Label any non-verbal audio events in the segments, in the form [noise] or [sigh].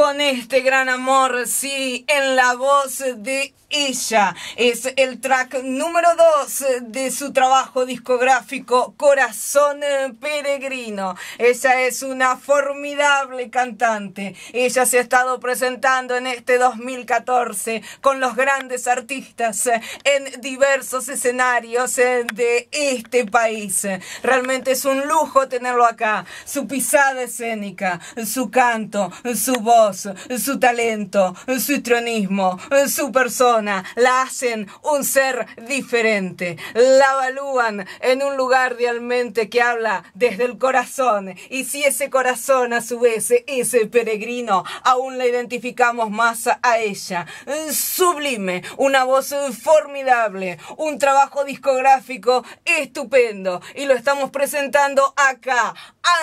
con este gran amor, sí, en la voz de ella. Es el track número 2 de su trabajo discográfico Corazón Peregrino. Ella es una formidable cantante. Ella se ha estado presentando en este 2014 con los grandes artistas en diversos escenarios de este país. Realmente es un lujo tenerlo acá. Su pisada escénica, su canto, su voz, su talento, su histrionismo, su persona, la hacen un ser diferente, la evalúan en un lugar realmente que habla desde el corazón y si ese corazón a su vez es peregrino, aún la identificamos más a ella. Sublime, una voz formidable, un trabajo discográfico estupendo y lo estamos presentando acá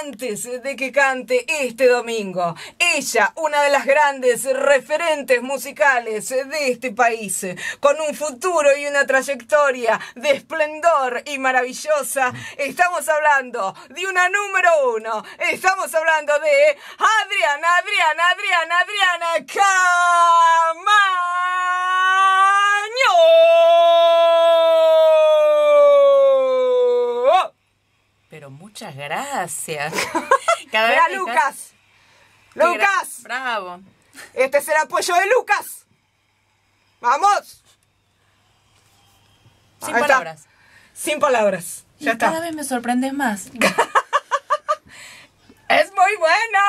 antes de que cante este domingo. Ella, una de las grandes referentes musicales de este país, con un futuro y una trayectoria de esplendor y maravillosa. Estamos hablando de una número uno. Estamos hablando de Adriana, Adriana, Adriana, Adriana Camaño. Pero muchas gracias. [laughs] Cada vez Lucas. Lucas. Bravo. Este es el apoyo de Lucas. Vamos. Sin palabras. Sin palabras. Ya está. Cada vez me sorprendes más. [laughs] es muy bueno.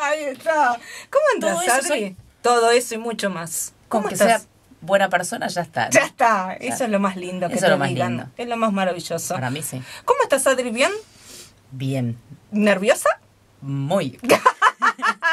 Ahí está. ¿Cómo andas, Todo eso? Todo eso y mucho más. Con ¿Cómo que estás? sea buena persona, ya está. ¿no? Ya está. Eso es lo más lindo que Eso te es lo más digan. lindo. Es lo más maravilloso. Para mí sí. ¿Cómo estás, Adri? ¿Bien? Bien. ¿Nerviosa? Muy. [laughs]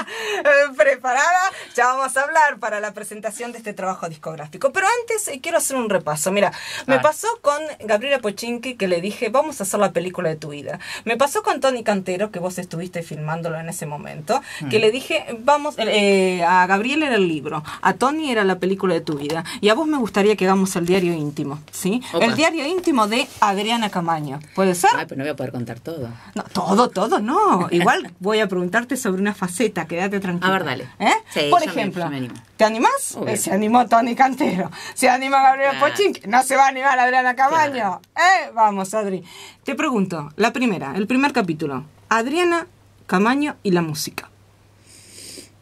[laughs] preparada. Ya vamos a hablar para la presentación de este trabajo discográfico. Pero antes eh, quiero hacer un repaso. Mira, me ver. pasó con Gabriela Pochinki que le dije, vamos a hacer la película de tu vida. Me pasó con Tony Cantero, que vos estuviste filmándolo en ese momento, que le dije, vamos, eh, a Gabriela era el libro, a Tony era la película de tu vida. Y a vos me gustaría que hagamos el diario íntimo, ¿sí? Opa. El diario íntimo de Adriana Camaño. ¿Puede ser? Ay, pero no voy a poder contar todo. No, todo, todo, no. [laughs] Igual voy a preguntarte sobre una faceta, quédate tranquila. A ver, dale. ¿Eh? Sí, Por me- ejemplo, me. ¿te animás? Eh, se animó Tony Cantero. Se anima Gabriel Claro. Pochín, no se va a animar Adriana Camaño. ¿Eh? Vamos, Adri. Te pregunto, la primera, el primer capítulo. Adriana Camaño y la música.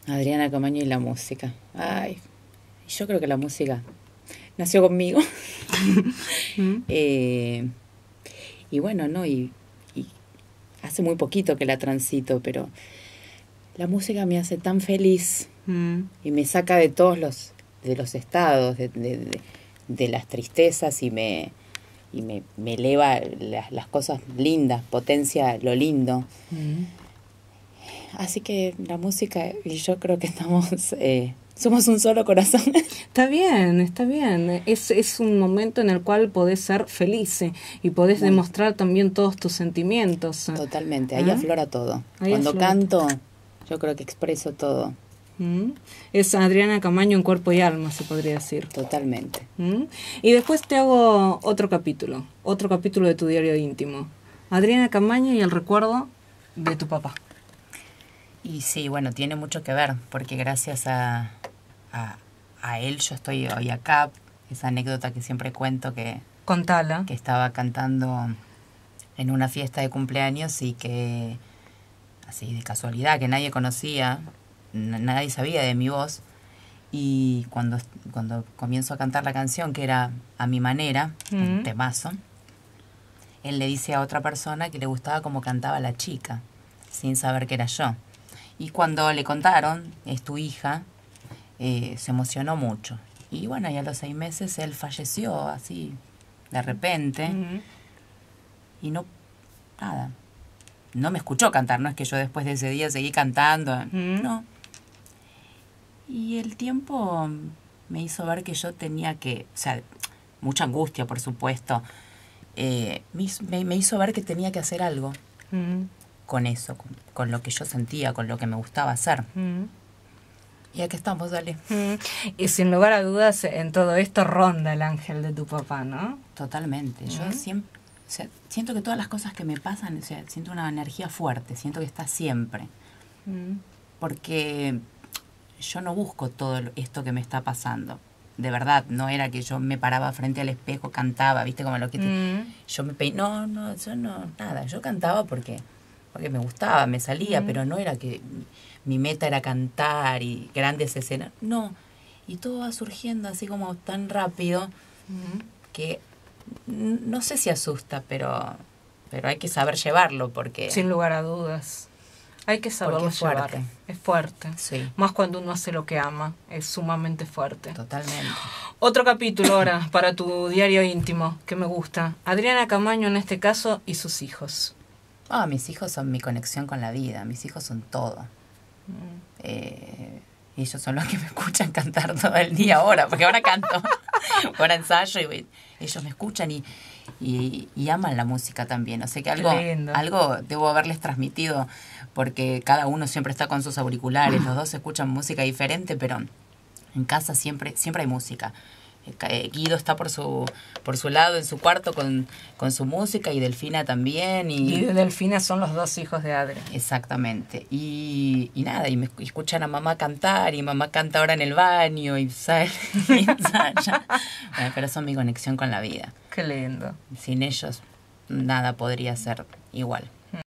Adriana Camaño y la música. Ay, yo creo que la música nació conmigo. [laughs] [laughs] Eh, y bueno, ¿no? Y, y hace muy poquito que la transito, pero la música me hace tan feliz Mm. y me saca de todos los, de los estados, de, de- de- de las tristezas y me, y me, me eleva las, las cosas lindas, potencia lo lindo. Mm. Así que la música y yo creo que estamos, eh, somos un solo corazón. [laughs] Está bien, está bien. Es, es un momento en el cual podés ser feliz eh, y podés demostrar también todos tus sentimientos. Totalmente, ahí ¿Ah? aflora todo. Ahí Cuando aflora canto, yo creo que expreso todo, Mm. Es Adriana Camaño en cuerpo y alma, se podría decir. totalmente. ¿Mm? Y después te hago otro capítulo, otro capítulo de tu diario íntimo. Adriana Camaño y el recuerdo de tu papá. Y sí, bueno, tiene mucho que ver, porque gracias a, a, a él yo estoy hoy acá. Esa anécdota que siempre cuento que, Contala. que estaba cantando en una fiesta de cumpleaños y que, así de casualidad, que nadie conocía, nadie sabía de mi voz. Y cuando, cuando comienzo a cantar la canción, que era a mi manera, un temazo, él le dice a otra persona que le gustaba como cantaba la chica, sin saber que era yo. Y cuando le contaron, es tu hija, eh, se emocionó mucho. Y bueno, y a los seis meses él falleció así, de repente, Mm. y no, nada. No me escuchó cantar, no es que yo después de ese día seguí cantando, no. Y el tiempo me hizo ver que yo tenía que, o sea, mucha angustia, por supuesto, eh, me, hizo- me- hizo ver que tenía que hacer algo con eso, con, con lo que yo sentía, con lo que me gustaba hacer. Y aquí estamos, dale. Y sin lugar a dudas, en todo esto ronda el ángel de tu papá, ¿no? Totalmente. Yo siempre, sea, siento que todas las cosas que me pasan, o sea, siento una energía fuerte, siento que está siempre. Mm. Porque yo no busco todo esto que me está pasando. De verdad, no era que yo me paraba frente al espejo, cantaba, viste como lo que te- Mm. yo me peiné, no, no, yo no, nada, yo cantaba porque porque me gustaba, me salía, Mm. pero no era que mi meta era cantar y grandes escenas, no. Y todo va surgiendo así como tan rápido que no sé si asusta, pero pero hay que saber llevarlo porque Sin lugar a dudas. Hay que saberlo es llevar. fuerte. Es fuerte. sí, Más cuando uno hace lo que ama. Es sumamente fuerte. totalmente. Otro capítulo ahora para tu diario íntimo que me gusta. Adriana Camaño en este caso y sus hijos. Ah, mis hijos son mi conexión con la vida, mis hijos son todo. Mm. Eh, y ellos son los que me escuchan cantar todo el día ahora, porque ahora canto, [laughs] [laughs] ahora ensayo y ellos me escuchan y, y, y aman la música también. O sea que algo, algo debo haberles transmitido, porque cada uno siempre está con sus auriculares, los dos escuchan música diferente, pero en casa siempre, siempre hay música. Eh, Guido está por su, por su lado en su cuarto con, con su música y Delfina también. Y Delfina son los dos hijos de Adri. Exactamente. Y, y nada, y me escu- escuchan a mamá cantar, y mamá canta ahora en el baño, y sale, [laughs] y ensaya. Bueno, pero son mi conexión con la vida. Qué lindo. Sin ellos, nada podría ser igual.